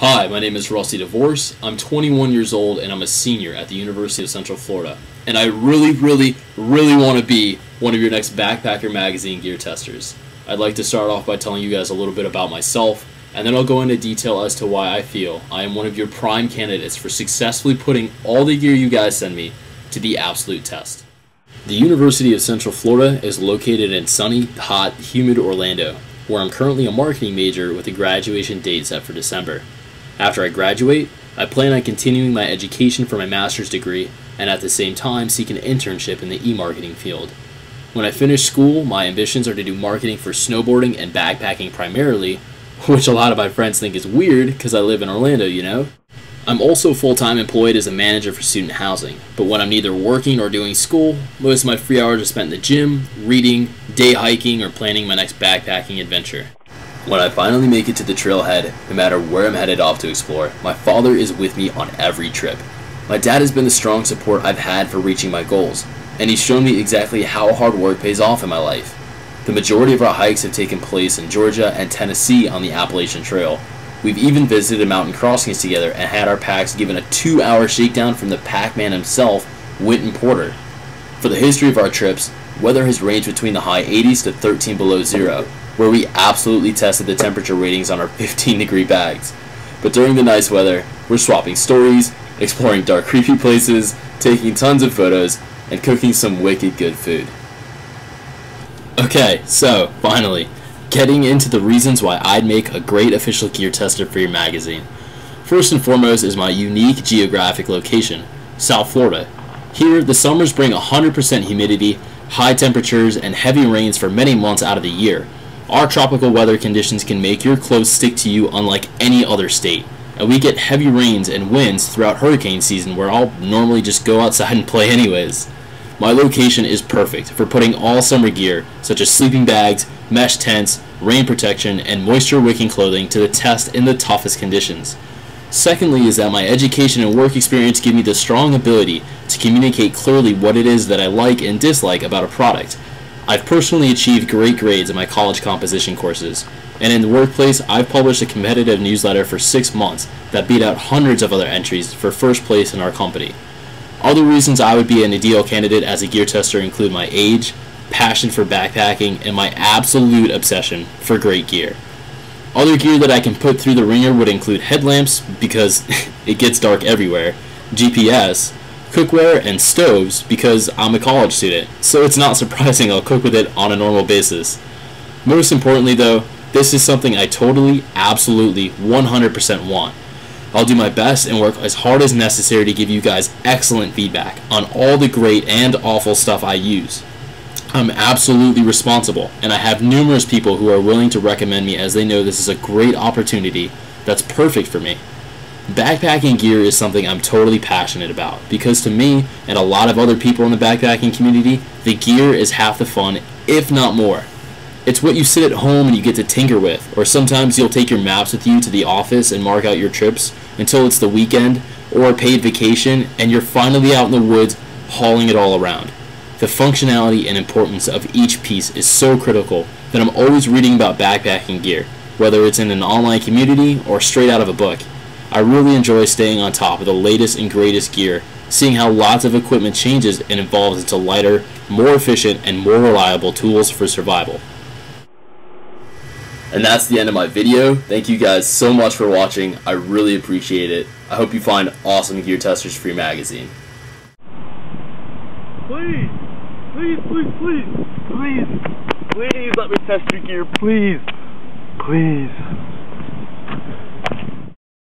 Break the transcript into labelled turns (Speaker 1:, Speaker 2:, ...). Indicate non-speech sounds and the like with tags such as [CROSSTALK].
Speaker 1: Hi, my name is Rusty DeVorse. I'm 21 years old and I'm a senior at the University of Central Florida. And I really, really, really want to be one of your next Backpacker Magazine gear testers. I'd like to start off by telling you guys a little bit about myself, and then I'll go into detail as to why I feel I am one of your prime candidates for successfully putting all the gear you guys send me to the absolute test. The University of Central Florida is located in sunny, hot, humid Orlando, where I'm currently a marketing major with a graduation date set for December. After I graduate, I plan on continuing my education for my master's degree and at the same time seek an internship in the e-marketing field. When I finish school, my ambitions are to do marketing for snowboarding and backpacking primarily, [LAUGHS] which a lot of my friends think is weird because I live in Orlando, you know? I'm also full-time employed as a manager for student housing, but when I'm neither working or doing school, most of my free hours are spent in the gym, reading, day hiking, or planning my next backpacking adventure. When I finally make it to the trailhead, no matter where I'm headed off to explore, my father is with me on every trip. My dad has been the strong support I've had for reaching my goals, and he's shown me exactly how hard work pays off in my life. The majority of our hikes have taken place in Georgia and Tennessee on the Appalachian Trail, We've even visited mountain crossings together and had our packs given a two hour shakedown from the Pac-Man himself, Winton Porter. For the history of our trips, weather has ranged between the high 80s to 13 below zero, where we absolutely tested the temperature ratings on our [LAUGHS] 15 degree bags. But during the nice weather, we're swapping stories, exploring dark creepy places, taking tons of photos, and cooking some wicked good food. Okay, so, finally, getting into the reasons why I'd make a great official gear tester for your magazine. First and foremost is my unique geographic location, South Florida. Here, the summers bring 100% humidity, high temperatures, and heavy rains for many months out of the year. Our tropical weather conditions can make your clothes stick to you unlike any other state. And we get heavy rains and winds throughout hurricane season where I'll normally just go outside and play anyways. My location is perfect for putting all summer gear, such as sleeping bags, mesh tents, rain protection, and moisture wicking clothing to the test in the toughest conditions. Secondly is that my education and work experience give me the strong ability to communicate clearly what it is that I like and dislike about a product. I've personally achieved great grades in my college composition courses, and in the workplace I've published a competitive newsletter for six months that beat out hundreds of other entries for first place in our company. Other reasons I would be an ideal candidate as a gear tester include my age, passion for backpacking, and my absolute obsession for great gear. Other gear that I can put through the ringer would include headlamps, because [LAUGHS] it gets dark everywhere, GPS, cookware, and stoves, because I'm a college student, so it's not surprising I'll cook with it on a normal basis. Most importantly though, this is something I totally, absolutely, 100% want. I'll do my best and work as hard as necessary to give you guys excellent feedback on all the great and awful stuff I use. I'm absolutely responsible, and I have numerous people who are willing to recommend me as they know this is a great opportunity that's perfect for me. Backpacking gear is something I'm totally passionate about because to me and a lot of other people in the backpacking community, the gear is half the fun, if not more. It's what you sit at home and you get to tinker with, or sometimes you'll take your maps with you to the office and mark out your trips until it's the weekend or a paid vacation and you're finally out in the woods hauling it all around. The functionality and importance of each piece is so critical that I'm always reading about backpacking gear, whether it's in an online community or straight out of a book. I really enjoy staying on top of the latest and greatest gear, seeing how lots of equipment changes and evolves into lighter, more efficient, and more reliable tools for survival. And that's the end of my video. Thank you guys so much for watching. I really appreciate it. I hope you find awesome gear testers your magazine.
Speaker 2: Please, please, please, please, please, please let me test your gear, please, please.